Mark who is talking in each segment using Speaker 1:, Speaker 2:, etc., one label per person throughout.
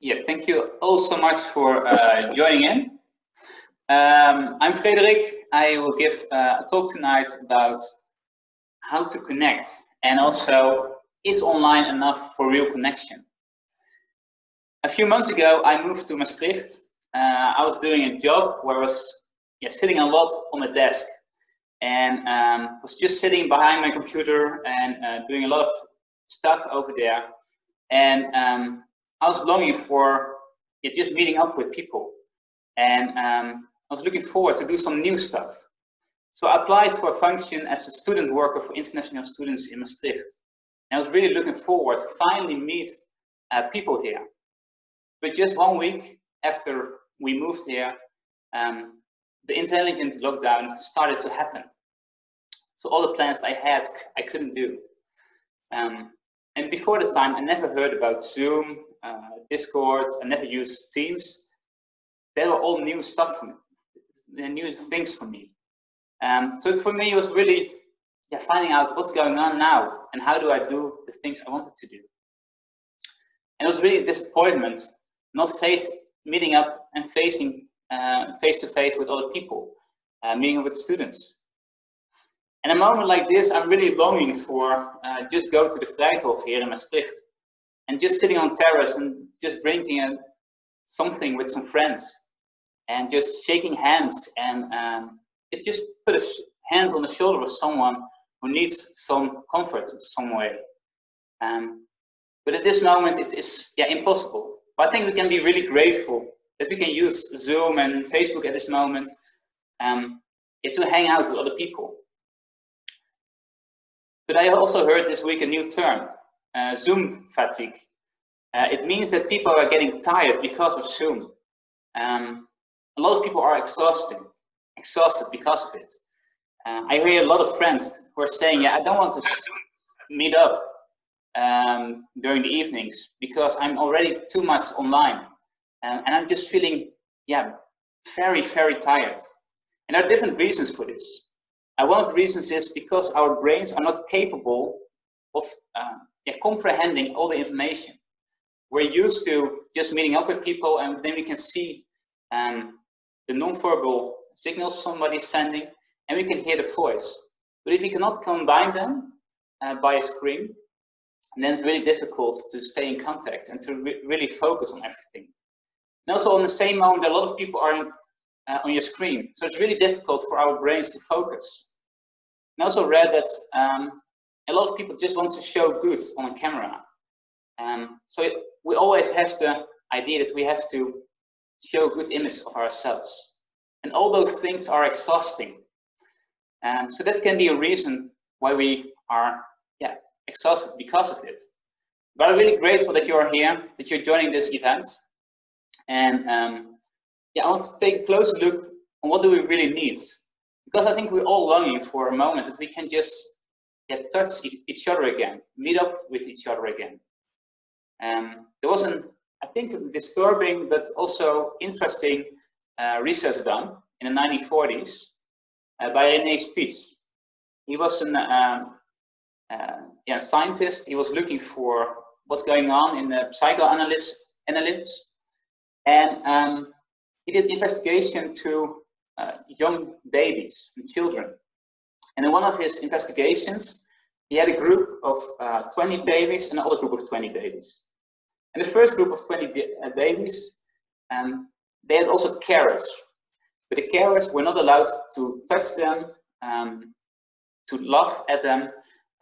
Speaker 1: Yeah, thank you all so much for uh, joining in. Um, I'm Frederik. I will give uh, a talk tonight about how to connect and also is online enough for real connection. A few months ago, I moved to Maastricht. Uh, I was doing a job where I was yeah, sitting a lot on the desk and um, was just sitting behind my computer and uh, doing a lot of stuff over there. And um, I was longing for yeah, just meeting up with people. And um, I was looking forward to do some new stuff. So I applied for a function as a student worker for international students in Maastricht. And I was really looking forward to finally meet uh, people here. But just one week after we moved here, um, the intelligent lockdown started to happen. So all the plans I had, I couldn't do. Um, and before the time, I never heard about Zoom, uh, Discord, I never used Teams. They were all new stuff new things for me. Um, so for me, it was really yeah, finding out what's going on now and how do I do the things I wanted to do. And it was really a disappointment not face meeting up and facing uh, face to face with other people, uh, meeting with students. And a moment like this, I'm really longing for uh, just go to the Vrijthof here in Maastricht and just sitting on terrace and just drinking something with some friends and just shaking hands and um, it just put a hand on the shoulder of someone who needs some comfort in some way. Um, but at this moment, it is yeah impossible. But I think we can be really grateful that we can use Zoom and Facebook at this moment um, to hang out with other people. But I also heard this week a new term, uh, Zoom fatigue. Uh, it means that people are getting tired because of Zoom. Um, a lot of people are exhausted, exhausted because of it. Uh, I hear a lot of friends who are saying, yeah, I don't want to meet up um, during the evenings because I'm already too much online. Um, and I'm just feeling, yeah, very, very tired. And there are different reasons for this. And one of the reasons is because our brains are not capable of uh, yeah, comprehending all the information. We're used to just meeting up with people and then we can see um, the non-verbal signals somebody's sending and we can hear the voice. But if we cannot combine them uh, by a screen, then it's really difficult to stay in contact and to re really focus on everything. And also on the same moment, a lot of people are uh, on your screen. So it's really difficult for our brains to focus. I also read that um, a lot of people just want to show good on a camera. Um, so it, we always have the idea that we have to show good image of ourselves. And all those things are exhausting. Um, so this can be a reason why we are yeah, exhausted because of it. But I'm really grateful that you're here, that you're joining this event. And um, yeah, I want to take a closer look on what do we really need because I think we're all longing for a moment that we can just get touch each other again, meet up with each other again. Um, there was an, I think, disturbing but also interesting uh, research done in the 1940s uh, by René Spitz. He was a um, uh, yeah, scientist. He was looking for what's going on in the psychoanalysts, analysts, and um, he did investigation to uh, young babies and children. And in one of his investigations, he had a group of uh, 20 babies and another group of 20 babies. And the first group of 20 uh, babies, um, they had also carers. But the carers were not allowed to touch them, um, to laugh at them,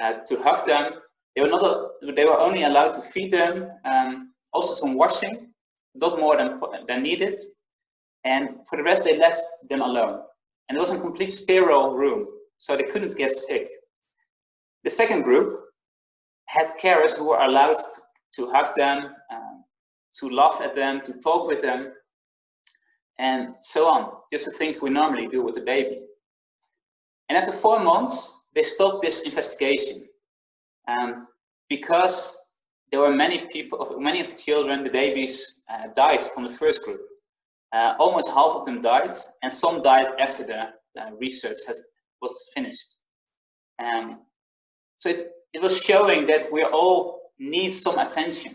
Speaker 1: uh, to hug them. They were, not, they were only allowed to feed them, um, also some washing, not more than, than needed. And for the rest, they left them alone. And it was a complete sterile room, so they couldn't get sick. The second group had carers who were allowed to, to hug them, um, to laugh at them, to talk with them, and so on. Just the things we normally do with a baby. And after four months, they stopped this investigation um, because there were many people, many of the children, the babies, uh, died from the first group. Uh, almost half of them died, and some died after the uh, research has, was finished. Um, so it, it was showing that we all need some attention.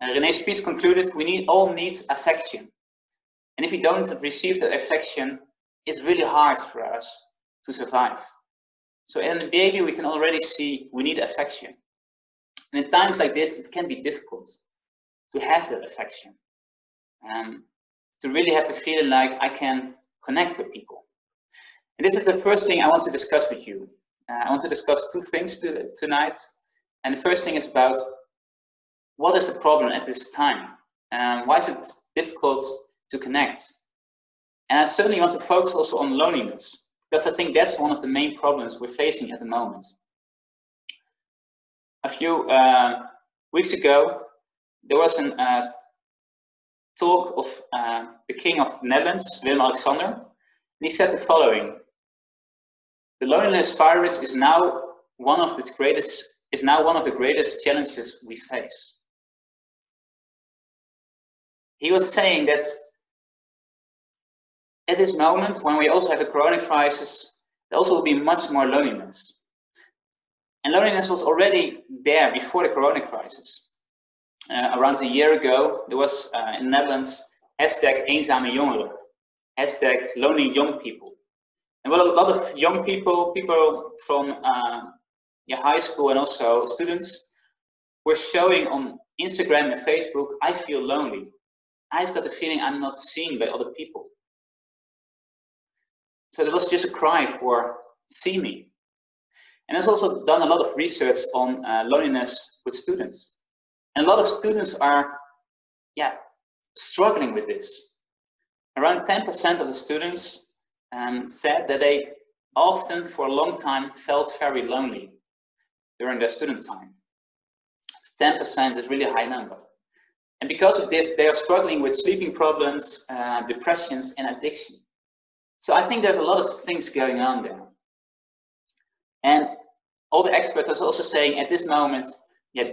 Speaker 1: Uh, René Spitz concluded, we need all need affection. And if we don't receive that affection, it's really hard for us to survive. So in a baby, we can already see we need affection. And in times like this, it can be difficult to have that affection. Um, to really have the feeling like I can connect with people. And this is the first thing I want to discuss with you. Uh, I want to discuss two things to, tonight. And the first thing is about what is the problem at this time? Um, why is it difficult to connect? And I certainly want to focus also on loneliness, because I think that's one of the main problems we're facing at the moment. A few uh, weeks ago, there was a uh, talk of uh, the King of the Netherlands, Willem-Alexander, and he said the following, the loneliness virus is now one of the greatest is now one of the greatest challenges we face. He was saying that at this moment, when we also have a corona crisis, there also will be much more loneliness. And loneliness was already there before the corona crisis. Uh, around a year ago, there was uh, in the Netherlands hashtag eenzame jongeren, hashtag lonely young people. And well, a lot of young people, people from uh, yeah, high school and also students, were showing on Instagram and Facebook, I feel lonely. I've got the feeling I'm not seen by other people. So there was just a cry for see me. And there's also done a lot of research on uh, loneliness with students. And a lot of students are, yeah, struggling with this. Around 10% of the students um, said that they often, for a long time, felt very lonely during their student time. 10% is really a high number. And because of this, they are struggling with sleeping problems, uh, depressions, and addiction. So I think there's a lot of things going on there. And all the experts are also saying at this moment, yeah,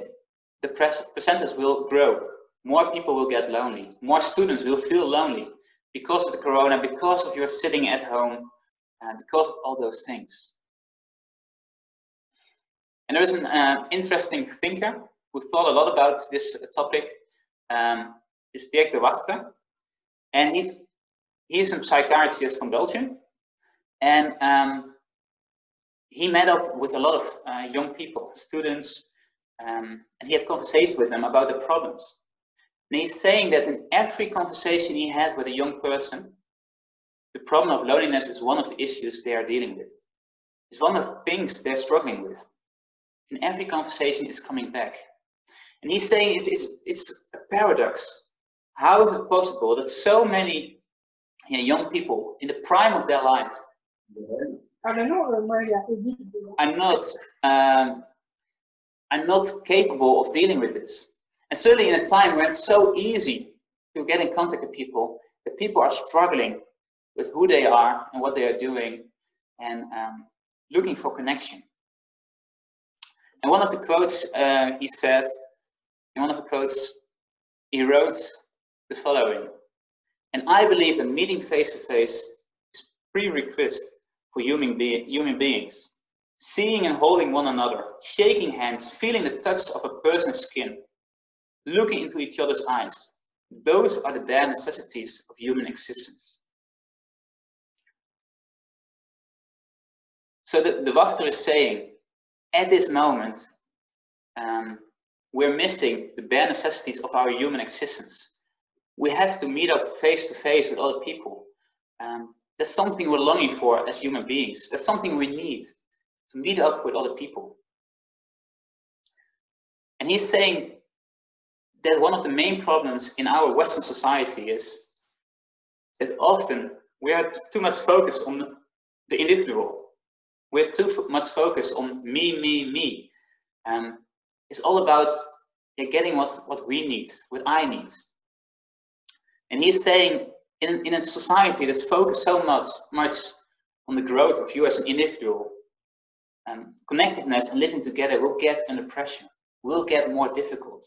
Speaker 1: the percentage will grow. More people will get lonely. More students will feel lonely because of the corona, because of your sitting at home, and because of all those things. And there is an uh, interesting thinker who thought a lot about this topic, um, is Dirk de Wachter. And he's, he's a psychiatrist from Belgium. And um, he met up with a lot of uh, young people, students, um, and he had conversations with them about the problems. And he's saying that in every conversation he has with a young person, the problem of loneliness is one of the issues they are dealing with. It's one of the things they're struggling with. In every conversation is coming back. And he's saying it's, it's, it's a paradox. How is it possible that so many you know, young people in the prime of their life are not um, are not capable of dealing with this. And certainly in a time where it's so easy to get in contact with people, that people are struggling with who they are and what they are doing and um, looking for connection. And one of the quotes uh, he said, in one of the quotes, he wrote the following, and I believe that meeting face to face is prerequisite for human, be human beings seeing and holding one another, shaking hands, feeling the touch of a person's skin, looking into each other's eyes. Those are the bare necessities of human existence. So the, the Wachter is saying, at this moment, um, we're missing the bare necessities of our human existence. We have to meet up face to face with other people. Um, that's something we're longing for as human beings. That's something we need to meet up with other people. And he's saying that one of the main problems in our Western society is that often we are too much focused on the individual. We're too much focused on me, me, me. Um, it's all about getting what, what we need, what I need. And he's saying in, in a society that's focused so much, much on the growth of you as an individual, um, connectedness and living together will get under pressure, will get more difficult.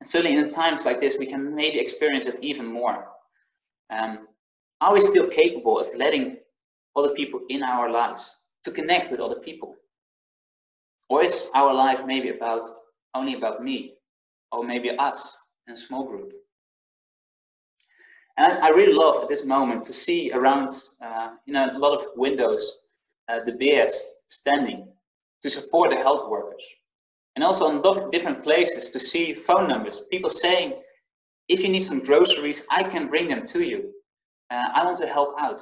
Speaker 1: And certainly in times like this, we can maybe experience it even more. Um, are we still capable of letting other people in our lives to connect with other people? Or is our life maybe about only about me or maybe us in a small group. And I really love at this moment to see around, uh, you know, a lot of windows, uh, the bears standing to support the health workers. And also in different places to see phone numbers, people saying, if you need some groceries, I can bring them to you. Uh, I want to help out.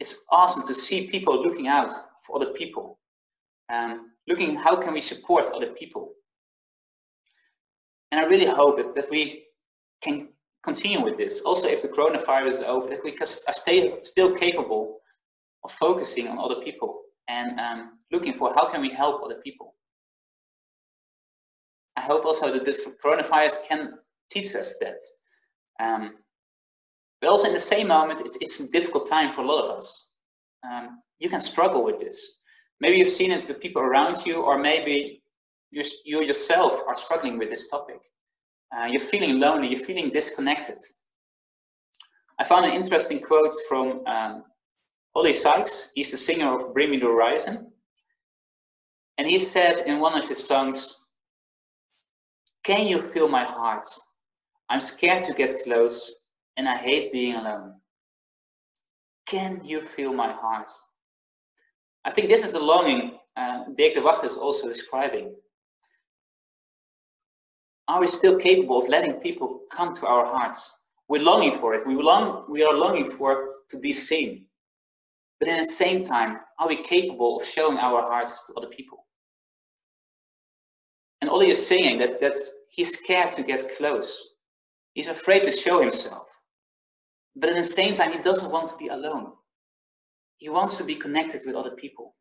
Speaker 1: It's awesome to see people looking out for other people, um, looking how can we support other people. And I really hope that, that we can continue with this. Also, if the coronavirus is over, that we are stay still capable of focusing on other people and um, looking for how can we help other people. I hope also that the coronavirus can teach us that. Um, but also in the same moment, it's, it's a difficult time for a lot of us. Um, you can struggle with this. Maybe you've seen it with people around you, or maybe you, you yourself are struggling with this topic. Uh, you're feeling lonely, you're feeling disconnected. I found an interesting quote from um, Oli Sykes. He's the singer of Bring Me the Horizon. And he said in one of his songs, Can you feel my heart? I'm scared to get close and I hate being alone. Can you feel my heart? I think this is the longing uh, Dirk de Wachter is also describing. Are we still capable of letting people come to our hearts? We're longing for it. We, long, we are longing for to be seen. But at the same time, are we capable of showing our hearts to other people? Oli is saying that, that he's scared to get close. He's afraid to show himself. But at the same time, he doesn't want to be alone. He wants to be connected with other people.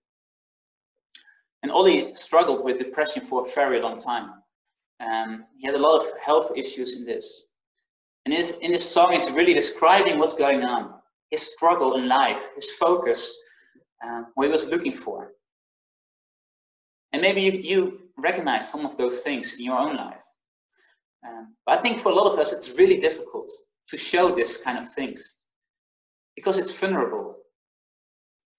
Speaker 1: And Oli struggled with depression for a very long time. Um, he had a lot of health issues in this. And his, in this song, he's really describing what's going on, his struggle in life, his focus, um, what he was looking for. And maybe you, you recognize some of those things in your own life. Um, but I think for a lot of us, it's really difficult to show this kind of things because it's vulnerable.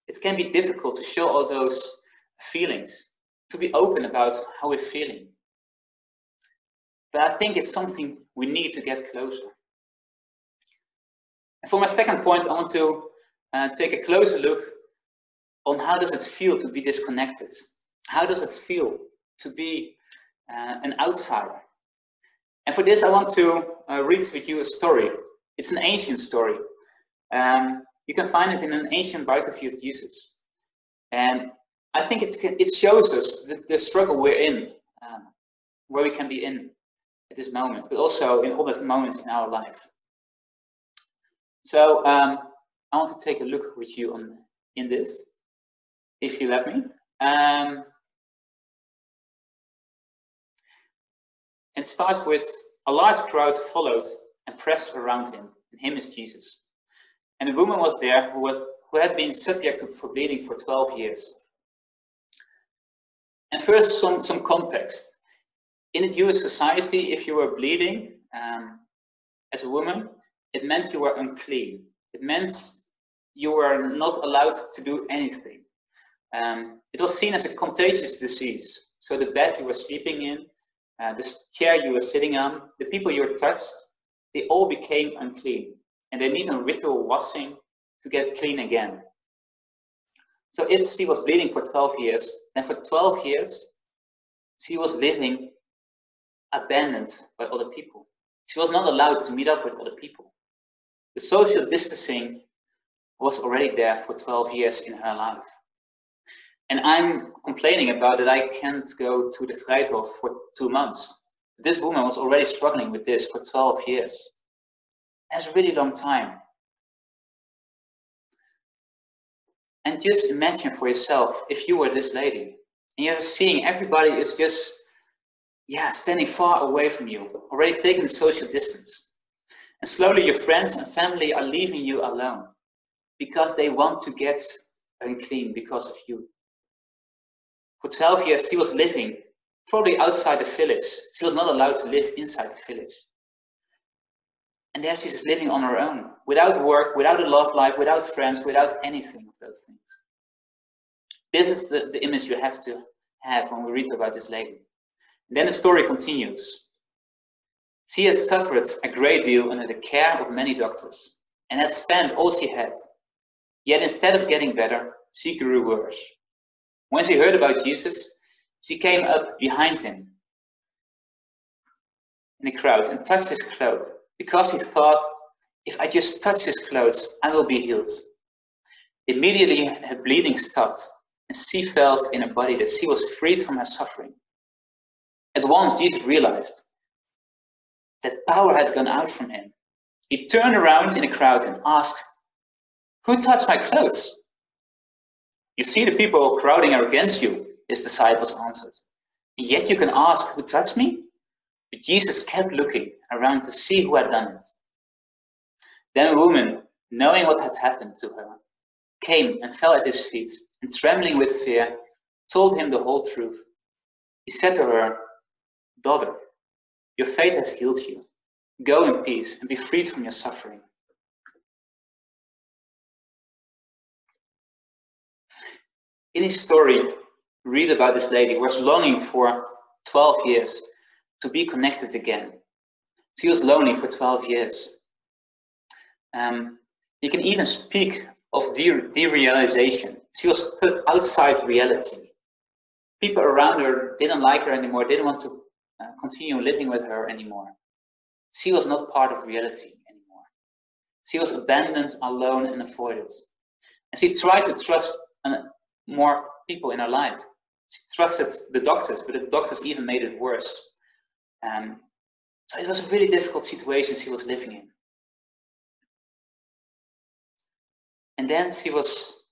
Speaker 1: It can be difficult to show all those feelings, to be open about how we're feeling. But I think it's something we need to get closer. And for my second point, I want to uh, take a closer look on how does it feel to be disconnected? How does it feel to be uh, an outsider? And for this, I want to uh, read with you a story. It's an ancient story. Um, you can find it in an ancient biography of Jesus. And I think it, it shows us the, the struggle we're in, um, where we can be in at this moment, but also in other moments in our life. So um, I want to take a look with you on in this, if you let me. Um, it starts with a large crowd followed and pressed around him, and him is Jesus. And a woman was there who had, who had been subjected to bleeding for 12 years. And first, some, some context. In the Jewish society, if you were bleeding um, as a woman, it meant you were unclean. It meant you were not allowed to do anything. Um, it was seen as a contagious disease. So the bed you were sleeping in, uh, the chair you were sitting on, the people you touched, they all became unclean. And they need a ritual washing to get clean again. So if she was bleeding for 12 years, then for 12 years, she was living abandoned by other people. She was not allowed to meet up with other people. The social distancing was already there for 12 years in her life. And I'm complaining about that I can't go to the Vrijthof for two months. This woman was already struggling with this for 12 years. That's a really long time. And just imagine for yourself if you were this lady and you're seeing everybody is just yeah, standing far away from you, already taking the social distance. And slowly your friends and family are leaving you alone because they want to get unclean because of you. For 12 years, she was living probably outside the village. She was not allowed to live inside the village. And there she is living on her own, without work, without a love life, without friends, without anything of those things. This is the, the image you have to have when we read about this lady. Then the story continues. She had suffered a great deal under the care of many doctors and had spent all she had. Yet instead of getting better, she grew worse. When she heard about Jesus, she came up behind him in the crowd and touched his cloak because he thought, if I just touch his clothes, I will be healed. Immediately, her bleeding stopped, and she felt in her body that she was freed from her suffering. At once, Jesus realized that power had gone out from him. He turned around in the crowd and asked, Who touched my clothes? You see the people crowding against you, his disciples answered. And yet you can ask, Who touched me? But Jesus kept looking around to see who had done it. Then a woman, knowing what had happened to her, came and fell at his feet, and trembling with fear, told him the whole truth. He said to her, Daughter, your faith has healed you. Go in peace and be freed from your suffering. In his story, read about this lady who was longing for 12 years to be connected again. She was lonely for 12 years. Um, you can even speak of derealization. She was put outside reality. People around her didn't like her anymore, didn't want to uh, continue living with her anymore. She was not part of reality anymore. She was abandoned, alone, and avoided. And she tried to trust uh, more people in her life. She trusted the doctors, but the doctors even made it worse. Um, so it was a really difficult situation she was living in. And then she was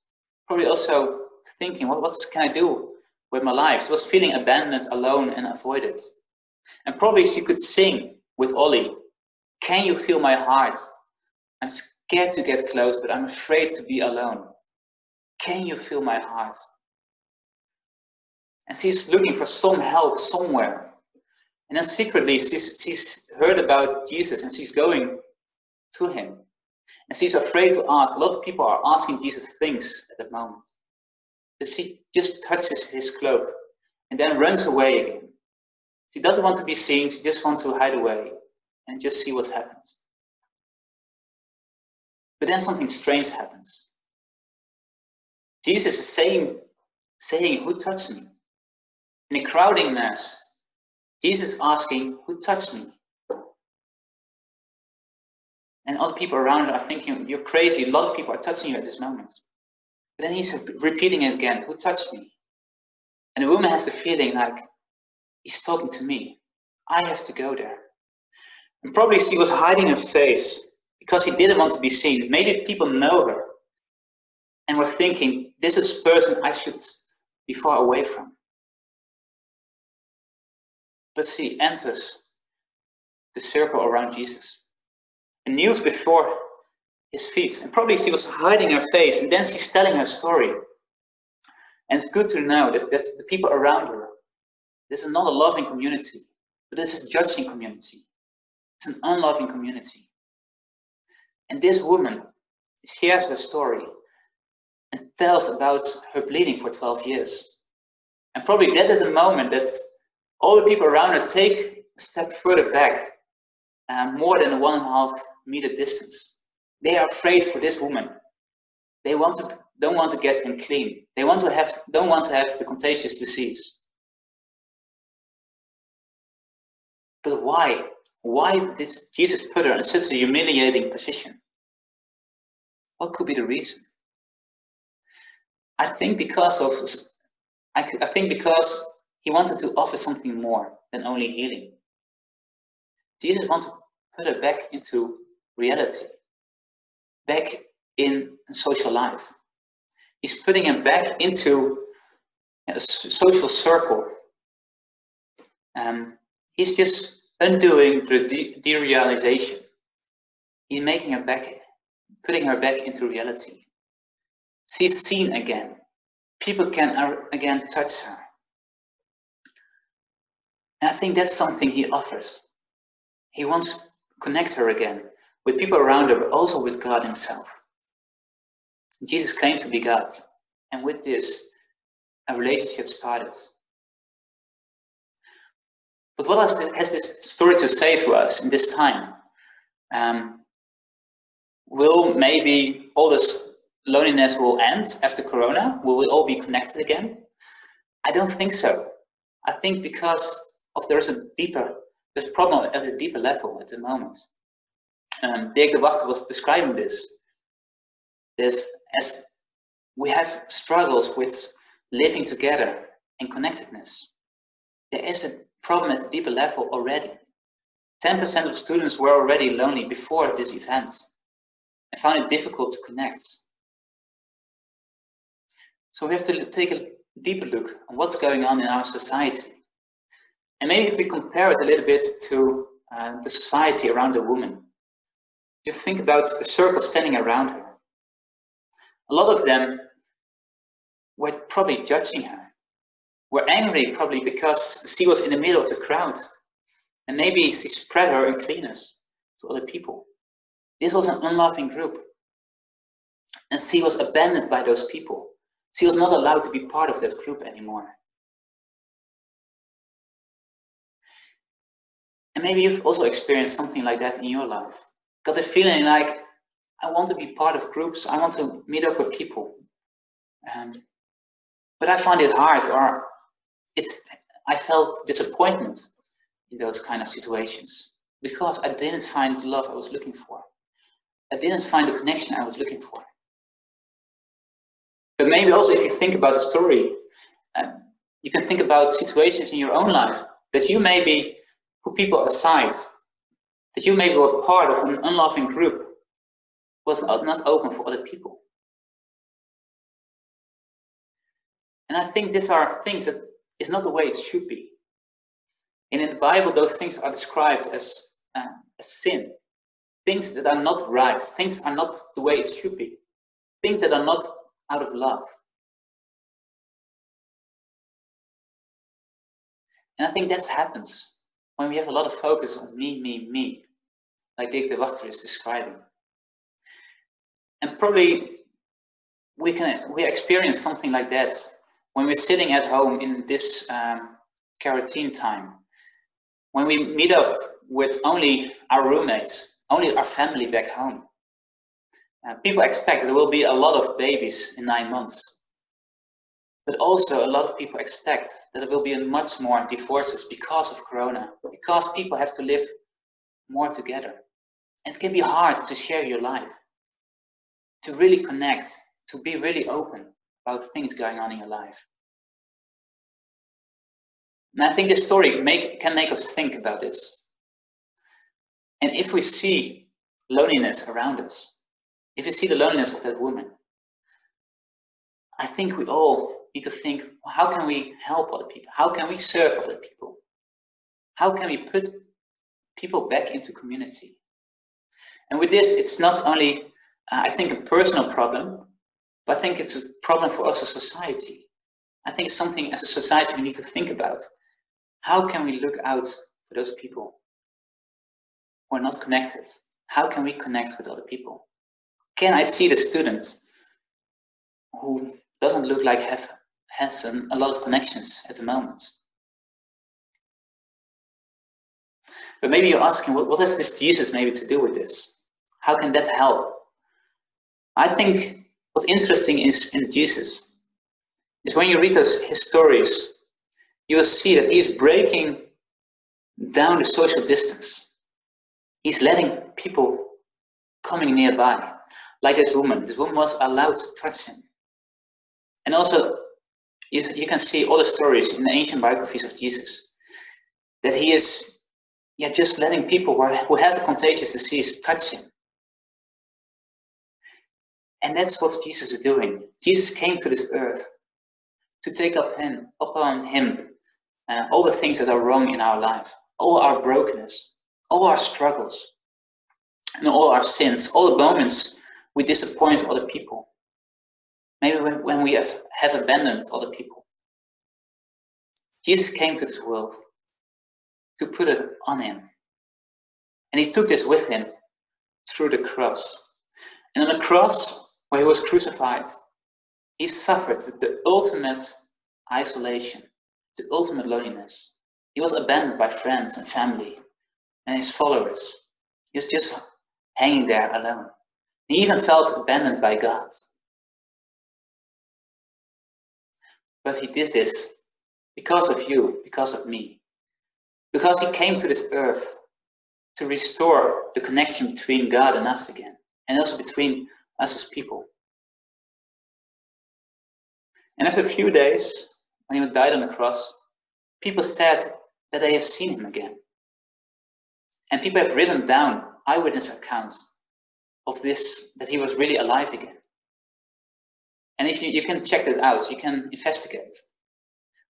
Speaker 1: probably also thinking, well, what can I do with my life? She was feeling abandoned, alone, and avoided. And probably she could sing with Oli, Can you feel my heart? I'm scared to get close, but I'm afraid to be alone. Can you feel my heart? And she's looking for some help somewhere. And then secretly, she's, she's heard about Jesus and she's going to him. And she's afraid to ask. A lot of people are asking Jesus things at that moment. But she just touches his cloak and then runs away again. She doesn't want to be seen, she just wants to hide away and just see what happens. But then something strange happens. Jesus is saying, saying, Who touched me? In a crowding mass, Jesus asking, Who touched me? And other people around are thinking, You're crazy. A lot of people are touching you at this moment. But then he's repeating it again, Who touched me? And the woman has the feeling like, He's talking to me. I have to go there. And probably she was hiding her face because he didn't want to be seen. Maybe people know her and were thinking, this is a person I should be far away from. But she enters the circle around Jesus and kneels before his feet. And probably she was hiding her face and then she's telling her story. And it's good to know that, that the people around her this is not a loving community, but it's a judging community. It's an unloving community. And this woman shares her story and tells about her bleeding for 12 years. And probably that is a moment that all the people around her take a step further back, uh, more than one and a half meter distance. They are afraid for this woman. They want to, don't want to get unclean. They want to have, don't want to have the contagious disease. But why? Why did Jesus put her in such a humiliating position? What could be the reason? I think because of I, I think because he wanted to offer something more than only healing. Jesus wanted to put her back into reality, back in social life. He's putting her back into a social circle. Um, he's just undoing the de derealization. He's making her back, putting her back into reality. She's seen again. People can again touch her. And I think that's something he offers. He wants to connect her again with people around her, but also with God himself. Jesus claimed to be God. And with this, a relationship started. But what has this story to say to us in this time? Um, will maybe all this loneliness will end after Corona? Will we all be connected again? I don't think so. I think because of there's a deeper, a problem at a deeper level at the moment. Um, Dirk de Wachter was describing this. This as we have struggles with living together and connectedness. There is a problem at a deeper level already. 10% of students were already lonely before this event and found it difficult to connect. So we have to take a deeper look on what's going on in our society. And maybe if we compare it a little bit to uh, the society around a woman, you think about the circle standing around her. A lot of them were probably judging her, were angry probably because she was in the middle of the crowd. And maybe she spread her uncleanness to other people. This was an unloving group. And she was abandoned by those people. She was not allowed to be part of that group anymore. And maybe you've also experienced something like that in your life. Got the feeling like, I want to be part of groups, I want to meet up with people. Um, but I find it hard, or it, I felt disappointment in those kind of situations because I didn't find the love I was looking for. I didn't find the connection I was looking for. But maybe also if you think about the story, um, you can think about situations in your own life that you maybe put people aside, that you maybe were part of an unloving group, was not open for other people. And I think these are things that is not the way it should be. And in the Bible, those things are described as, uh, as sin, things that are not right, things are not the way it should be, things that are not out of love. And I think that happens when we have a lot of focus on me, me, me, like Dirk de Wachter is describing. And probably we can we experience something like that when we're sitting at home in this um, quarantine time, when we meet up with only our roommates, only our family back home. Uh, people expect there will be a lot of babies in nine months. But also a lot of people expect that there will be much more divorces because of Corona, because people have to live more together. And it can be hard to share your life, to really connect, to be really open about things going on in your life. And I think this story make, can make us think about this. And if we see loneliness around us, if you see the loneliness of that woman, I think we all need to think, how can we help other people? How can we serve other people? How can we put people back into community? And with this, it's not only, uh, I think, a personal problem, but I think it's a problem for us as a society. I think it's something as a society we need to think about. How can we look out for those people who are not connected? How can we connect with other people? Can I see the student who doesn't look like have has an, a lot of connections at the moment? But maybe you're asking, what, what has this Jesus maybe to do with this? How can that help? I think what's interesting is in Jesus is when you read those, his stories, you will see that he is breaking down the social distance. He's letting people coming nearby, like this woman. This woman was allowed to touch him. And also, you, you can see all the stories in the ancient biographies of Jesus that he is yeah, just letting people who have the contagious disease touch him. And that's what Jesus is doing. Jesus came to this earth to take up him, upon him uh, all the things that are wrong in our life, all our brokenness, all our struggles, and all our sins, all the moments we disappoint other people. Maybe when, we have, have abandoned other people. Jesus came to this world to put it on him. And he took this with him through the cross. And on the cross, where he was crucified, he suffered the ultimate isolation the ultimate loneliness. He was abandoned by friends and family and his followers. He was just hanging there alone. He even felt abandoned by God. But he did this because of you, because of me. Because he came to this earth to restore the connection between God and us again, and also between us as people. And after a few days, when he died on the cross, people said that they have seen him again. And people have written down eyewitness accounts of this, that he was really alive again. And if you, you can check that out, you can investigate.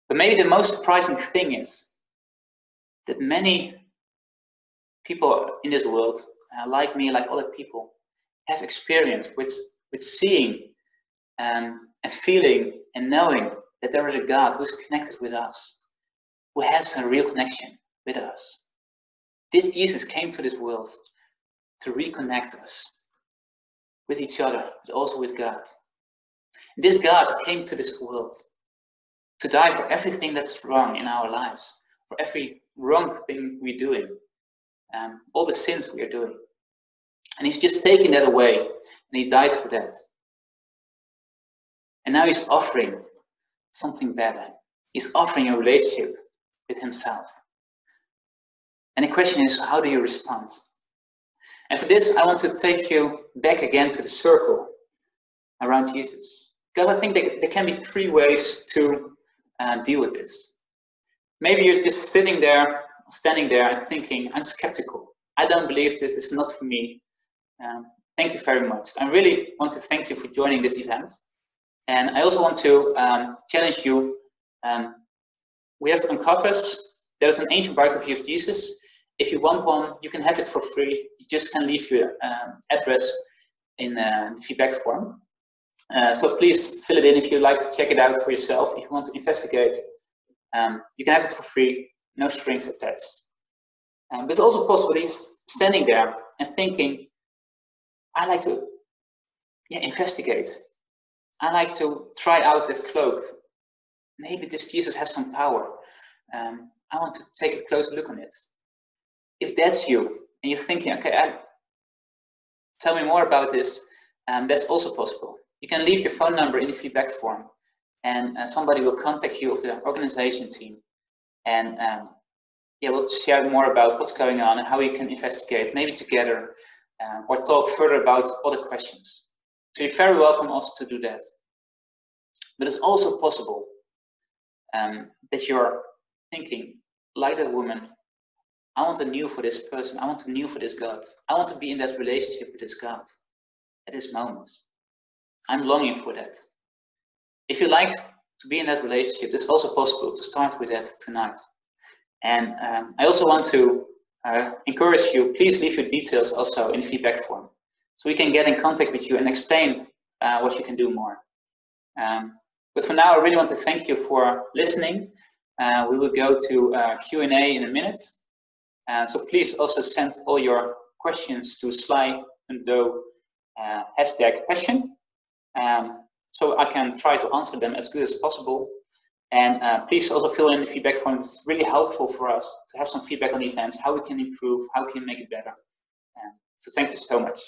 Speaker 1: But maybe the most surprising thing is that many people in this world, uh, like me, like other people, have experience with, with seeing um, and feeling and knowing that there is a God who is connected with us, who has a real connection with us. This Jesus came to this world to reconnect us with each other, but also with God. This God came to this world to die for everything that's wrong in our lives, for every wrong thing we're doing, um, all the sins we are doing. And he's just taken that away, and he died for that. And now he's offering something better. He's offering a relationship with himself. And the question is, how do you respond? And for this, I want to take you back again to the circle around Jesus. Because I think that there can be three ways to uh, deal with this. Maybe you're just sitting there, standing there and thinking, I'm skeptical. I don't believe this is not for me. Um, thank you very much. I really want to thank you for joining this event. And I also want to um, challenge you. Um, we have Uncovers, there's an ancient biography of Jesus. If you want one, you can have it for free. You just can leave your um, address in uh, the feedback form. Uh, so please fill it in if you'd like to check it out for yourself. If you want to investigate, um, you can have it for free, no strings attached. Um, it's also possible he's standing there and thinking, I like to yeah, investigate. I like to try out that cloak. Maybe this Jesus has some power. Um, I want to take a close look on it. If that's you, and you're thinking, okay, I, tell me more about this, um, that's also possible. You can leave your phone number in the feedback form, and uh, somebody will contact you of the organization team. And um, yeah, we'll share more about what's going on and how you can investigate, maybe together, uh, or talk further about other questions. So you're very welcome also to do that. But it's also possible um, that you're thinking, like that woman, I want a new for this person. I want a new for this God. I want to be in that relationship with this God at this moment. I'm longing for that. If you like to be in that relationship, it's also possible to start with that tonight. And um, I also want to uh, encourage you, please leave your details also in feedback form so we can get in contact with you and explain uh, what you can do more. Um, but for now, I really want to thank you for listening. Uh, we will go to uh, Q&A in a minute. Uh, so please also send all your questions to Sly and Do uh, hashtag question. Um, so I can try to answer them as good as possible. And uh, please also fill in the feedback form. It's really helpful for us to have some feedback on the events, how we can improve, how we can make it better. Um, so thank you so much.